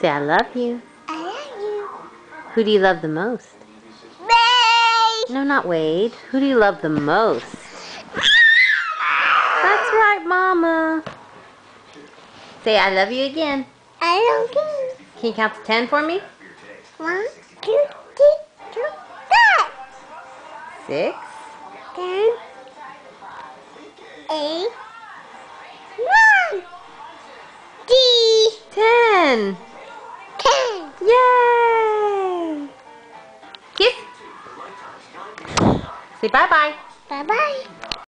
Say, I love you. I love you. Who do you love the most? Wade. No, not Wade. Who do you love the most? That's right, Mama. Say, I love you again. I love you. Can you count to ten for me? One, two, three, two, five. Six, Ten. Eight. One. D. ten. Yay! Kiss. Say bye-bye. Bye bye.